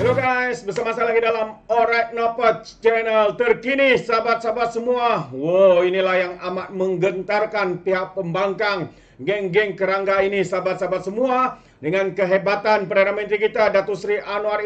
Hello guys, bersama saya lagi dalam Alright Nopot channel terkini sahabat-sahabat semua. Wow, inilah yang amat menggentarkan pihak pembangkang geng-geng kerangga ini sahabat-sahabat semua dengan kehebatan Perdana Menteri kita Datuk Seri Anwar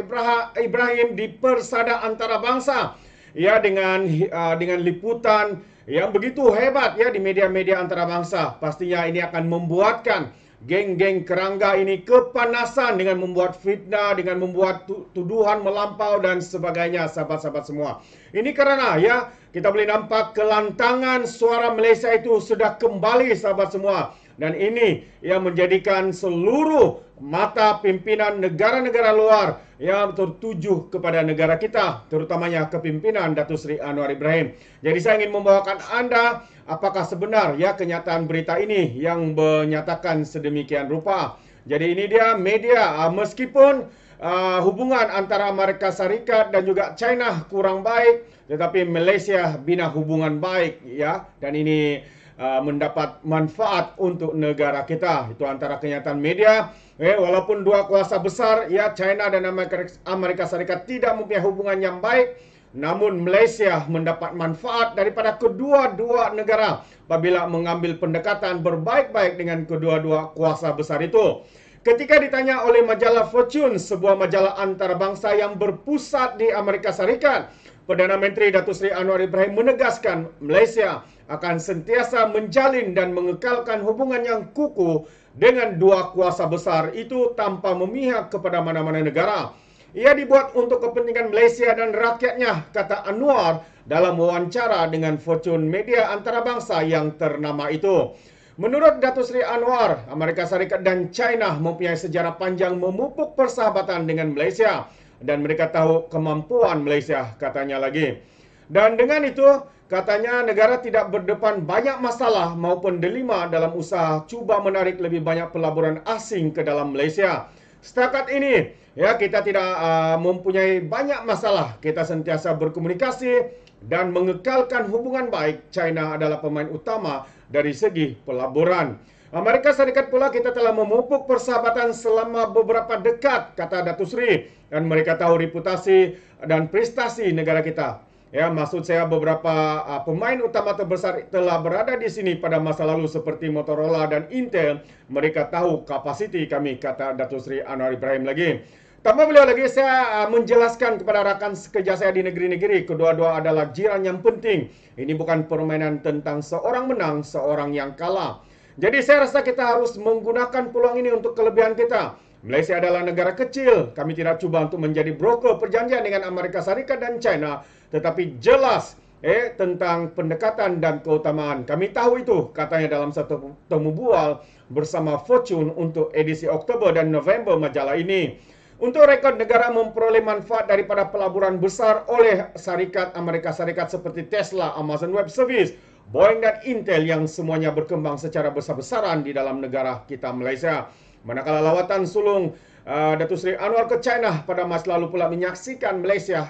Ibrahim di Persada Antarabangsa. Ya dengan uh, dengan liputan yang begitu hebat ya di media-media antarabangsa. Pastinya ini akan membuatkan geng-geng kerangga ini kepanasan dengan membuat fitnah, dengan membuat tuduhan melampau dan sebagainya sahabat-sahabat semua. Ini kerana ya kita boleh nampak kelantangan suara Malaysia itu sudah kembali sahabat semua. Dan ini yang menjadikan seluruh mata pimpinan negara-negara luar yang tertuju kepada negara kita, terutamanya kepimpinan Datuk Seri Anwar Ibrahim. Jadi saya ingin membawakan anda apakah sebenar ya kenyataan berita ini yang menyatakan sedemikian rupa. Jadi ini dia media uh, meskipun uh, hubungan antara Amerika Serikat dan juga China kurang baik, tetapi Malaysia bina hubungan baik ya dan ini uh, mendapat manfaat untuk negara kita. Itu antara kenyataan media. Eh, walaupun dua kuasa besar, ya China dan Amerika, Amerika Serikat tidak mempunyai hubungan yang baik, namun Malaysia mendapat manfaat daripada kedua-dua negara apabila mengambil pendekatan berbaik-baik dengan kedua-dua kuasa besar itu. Ketika ditanya oleh majalah Fortune, sebuah majalah antarabangsa yang berpusat di Amerika Serikat, Perdana Menteri Datuk Seri Anwar Ibrahim menegaskan Malaysia akan sentiasa menjalin dan mengekalkan hubungan yang kukuh dengan dua kuasa besar itu tanpa memihak kepada mana-mana negara. Ia dibuat untuk kepentingan Malaysia dan rakyatnya, kata Anwar dalam wawancara dengan Fortune Media antarabangsa yang ternama itu. Menurut Datuk Seri Anwar, Amerika Serikat dan China mempunyai sejarah panjang memupuk persahabatan dengan Malaysia dan mereka tahu kemampuan Malaysia, katanya lagi. Dan dengan itu, katanya negara tidak berdepan banyak masalah maupun delima dalam usaha cuba menarik lebih banyak pelaburan asing ke dalam Malaysia. Setakat ini, ya kita tidak uh, mempunyai banyak masalah. Kita sentiasa berkomunikasi dan mengekalkan hubungan baik. China adalah pemain utama dari segi pelaburan. Amerika Serikat pula kita telah memupuk persahabatan selama beberapa dekat, kata Datuk Seri. Dan mereka tahu reputasi dan prestasi negara kita. Ya, maksud saya beberapa uh, pemain utama terbesar telah berada di sini pada masa lalu seperti Motorola dan Intel. Mereka tahu kapasiti kami, kata Datuk Seri Anwar Ibrahim lagi. Tambah beliau lagi, saya uh, menjelaskan kepada rakan kerja saya di negeri-negeri. Kedua-dua adalah jiran yang penting. Ini bukan permainan tentang seorang menang, seorang yang kalah. Jadi saya rasa kita harus menggunakan peluang ini untuk kelebihan kita. Malaysia adalah negara kecil. Kami tidak cuba untuk menjadi broker perjanjian dengan Amerika Serikat dan China tetapi jelas eh tentang pendekatan dan keutamaan. Kami tahu itu katanya dalam satu temu bual bersama Fortune untuk edisi Oktober dan November majalah ini. Untuk rekod negara memperoleh manfaat daripada pelaburan besar oleh syarikat Amerika Serikat seperti Tesla, Amazon Web Service, Boeing dan Intel yang semuanya berkembang secara besar-besaran di dalam negara kita Malaysia. Manakala lawatan sulung uh, Datuk Seri Anwar ke China pada masa lalu pula menyaksikan Malaysia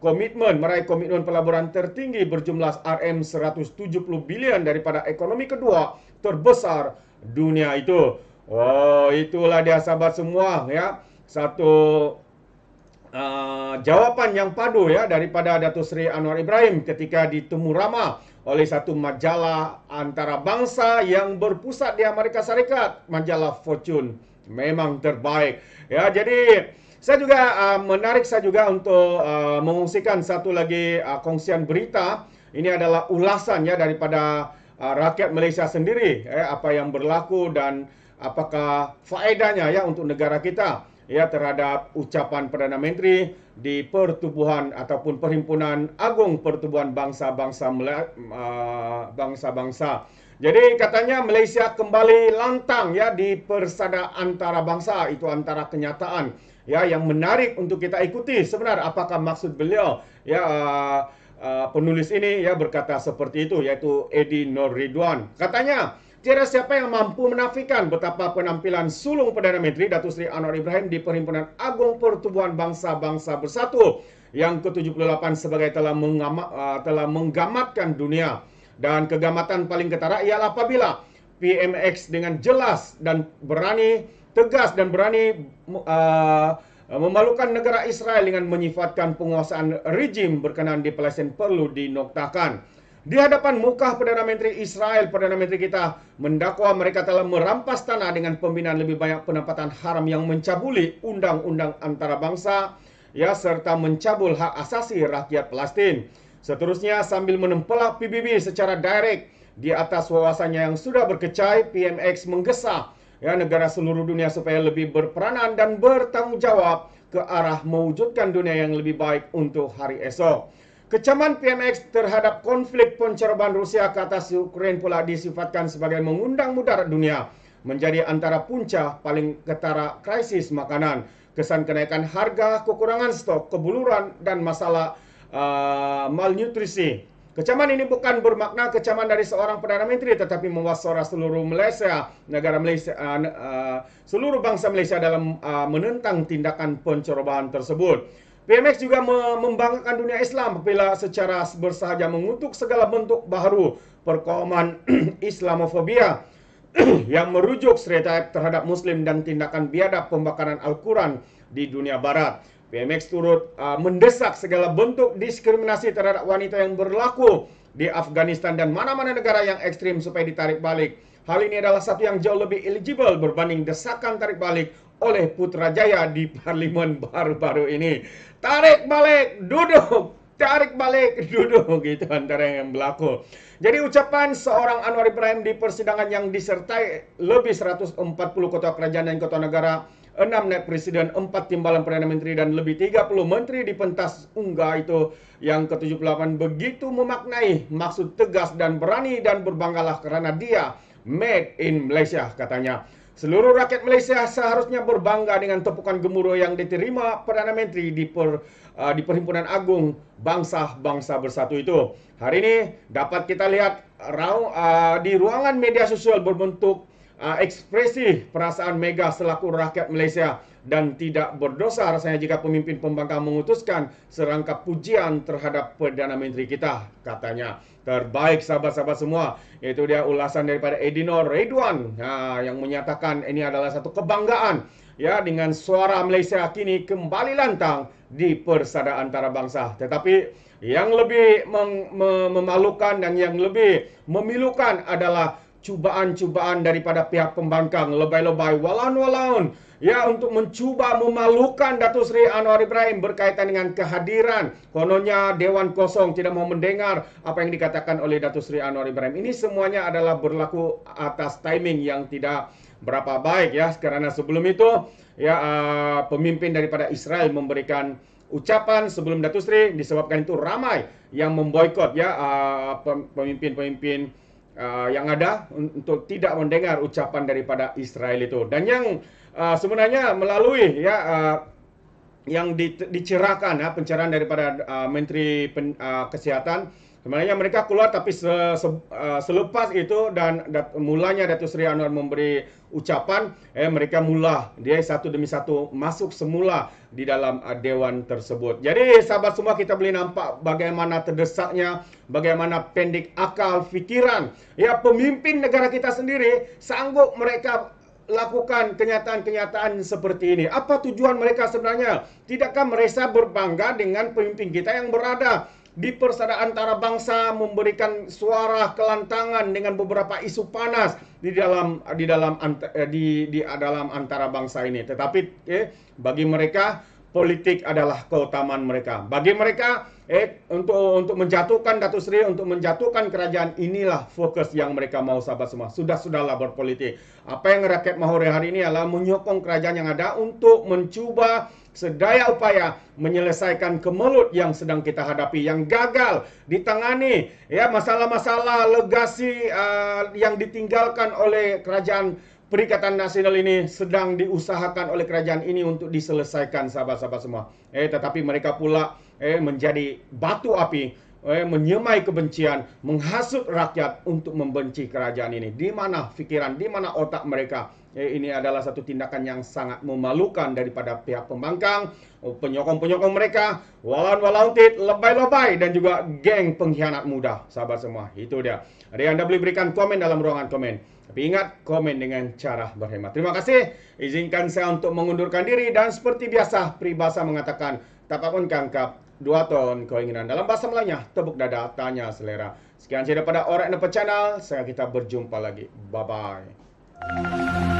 komitmen meraih komitmen pelaburan tertinggi berjumlah RM170 bilion daripada ekonomi kedua terbesar dunia itu. Oh, itulah dia sahabat semua ya. Satu uh, jawapan yang padu ya daripada Datuk Seri Anwar Ibrahim ketika ditemu ramah oleh satu majalah antarabangsa yang berpusat di Amerika Serikat, majalah Fortune. Memang terbaik. Ya, jadi saya juga uh, menarik saya juga untuk uh, mengungsikan satu lagi uh, kongsian berita. Ini adalah ulasan ya daripada uh, rakyat Malaysia sendiri eh, apa yang berlaku dan apakah faedahnya ya untuk negara kita ya terhadap ucapan Perdana Menteri di pertubuhan ataupun perhimpunan agung pertubuhan bangsa-bangsa uh, bangsa-bangsa. Jadi katanya Malaysia kembali lantang ya di persada antara bangsa itu antara kenyataan ya yang menarik untuk kita ikuti. Sebenar apakah maksud beliau ya uh, uh, penulis ini ya berkata seperti itu yaitu Edi Nur Ridwan katanya tiada siapa yang mampu menafikan betapa penampilan sulung Perdana Menteri Datuk Seri Anwar Ibrahim di Perhimpunan Agung Pertubuhan Bangsa-Bangsa Bersatu yang ke-78 sebagai telah mengamat, uh, telah menggamatkan dunia dan kegamatan paling ketara ialah apabila PMX dengan jelas dan berani tegas dan berani uh, memalukan negara Israel dengan menyifatkan penguasaan rejim berkenaan di Palestin perlu dinoktakan. Di hadapan muka Perdana Menteri Israel, Perdana Menteri kita mendakwa mereka telah merampas tanah dengan pembinaan lebih banyak penempatan haram yang mencabuli undang-undang antarabangsa ya serta mencabul hak asasi rakyat Palestin. Seterusnya sambil menempelak PBB secara direct di atas wawasannya yang sudah berkecai, PMX menggesa ya, negara seluruh dunia supaya lebih berperanan dan bertanggungjawab ke arah mewujudkan dunia yang lebih baik untuk hari esok. Kecaman PMX terhadap konflik pencerobohan Rusia ke atas Ukraine pula disifatkan sebagai mengundang mudarat dunia menjadi antara punca paling ketara krisis makanan. Kesan kenaikan harga, kekurangan stok, kebuluran dan masalah uh, malnutrisi Kecaman ini bukan bermakna kecaman dari seorang Perdana Menteri tetapi mewasara seluruh Malaysia, negara Malaysia, uh, uh, seluruh bangsa Malaysia dalam uh, menentang tindakan pencerobohan tersebut. PMX juga membanggakan dunia Islam apabila secara bersahaja mengutuk segala bentuk baharu perkauman Islamofobia yang merujuk stereotip terhadap Muslim dan tindakan biadab pembakaran Al-Quran di dunia Barat. PMX turut uh, mendesak segala bentuk diskriminasi terhadap wanita yang berlaku di Afghanistan dan mana-mana negara yang ekstrim supaya ditarik balik. Hal ini adalah satu yang jauh lebih eligible berbanding desakan tarik balik oleh Putrajaya di parlimen baru-baru ini. Tarik balik, duduk, tarik balik, duduk gitu antara yang berlaku. Jadi ucapan seorang Anwar Ibrahim di persidangan yang disertai lebih 140 kota kerajaan dan kota negara 6 naib presiden, 4 timbalan Perdana Menteri dan lebih 30 menteri di pentas unggah itu yang ke-78 begitu memaknai maksud tegas dan berani dan berbanggalah kerana dia made in Malaysia katanya. Seluruh rakyat Malaysia seharusnya berbangga dengan tepukan gemuruh yang diterima Perdana Menteri di, per, uh, di Perhimpunan Agung Bangsa-Bangsa Bersatu itu. Hari ini dapat kita lihat uh, di ruangan media sosial berbentuk uh, ekspresi perasaan Mega selaku rakyat Malaysia dan tidak berdosa rasanya jika pemimpin pembangkang mengutuskan serangkap pujian terhadap Perdana Menteri kita katanya. Terbaik sahabat-sahabat semua. Itu dia ulasan daripada Edinor Redwan ha, yang menyatakan ini adalah satu kebanggaan ya dengan suara Malaysia kini kembali lantang di persada antarabangsa. Tetapi yang lebih memalukan dan yang lebih memilukan adalah cubaan-cubaan daripada pihak pembangkang lebay-lebay walaun-walaun ya untuk mencuba memalukan Datuk Seri Anwar Ibrahim berkaitan dengan kehadiran. Kononnya Dewan Kosong tidak mau mendengar apa yang dikatakan oleh Datuk Seri Anwar Ibrahim. Ini semuanya adalah berlaku atas timing yang tidak berapa baik ya. Karena sebelum itu ya uh, pemimpin daripada Israel memberikan ucapan sebelum Datuk Seri disebabkan itu ramai yang memboikot ya uh, pemimpin-pemimpin uh, yang ada untuk tidak mendengar ucapan daripada Israel itu. Dan yang uh, sebenarnya melalui ya uh, yang di, dicerahkan ya pencerahan daripada uh, Menteri Pen, uh, Kesihatan sebenarnya mereka keluar tapi se, se, uh, selepas itu dan dat, mulanya Datuk Seri Anwar memberi ucapan eh mereka mula dia satu demi satu masuk semula di dalam uh, dewan tersebut. Jadi sahabat semua kita boleh nampak bagaimana terdesaknya, bagaimana pendek akal fikiran ya pemimpin negara kita sendiri sanggup mereka lakukan kenyataan-kenyataan seperti ini. Apa tujuan mereka sebenarnya? Tidakkah mereka berbangga dengan pemimpin kita yang berada di persada antara bangsa memberikan suara kelantangan dengan beberapa isu panas di dalam di dalam eh, di di dalam antara bangsa ini. Tetapi eh, bagi mereka politik adalah keutamaan mereka. Bagi mereka eh untuk untuk menjatuhkan Datuk Seri untuk menjatuhkan kerajaan inilah fokus yang mereka mau sahabat semua. Sudah sudahlah berpolitik. Apa yang rakyat mahu hari ini adalah menyokong kerajaan yang ada untuk mencuba sedaya upaya menyelesaikan kemelut yang sedang kita hadapi yang gagal ditangani. Ya masalah-masalah legasi uh, yang ditinggalkan oleh kerajaan Perikatan Nasional ini sedang diusahakan oleh kerajaan ini untuk diselesaikan sahabat-sahabat semua. Eh tetapi mereka pula eh menjadi batu api eh, menyemai kebencian, menghasut rakyat untuk membenci kerajaan ini. Di mana fikiran, di mana otak mereka Eh, ini adalah satu tindakan yang sangat memalukan daripada pihak pembangkang, oh, penyokong-penyokong mereka, walaun-walaun lebay-lebay dan juga geng pengkhianat muda. Sahabat semua, itu dia. Ada yang anda boleh berikan komen dalam ruangan komen. Tapi ingat, komen dengan cara berhemat. Terima kasih. Izinkan saya untuk mengundurkan diri dan seperti biasa, peribahasa mengatakan, tak pun kangkap, dua ton keinginan. Dalam bahasa Melayanya, tepuk dada, tanya selera. Sekian saja daripada Orang Napa Channel. Saya kita berjumpa lagi. Bye-bye.